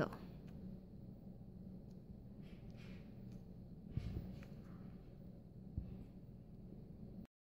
go.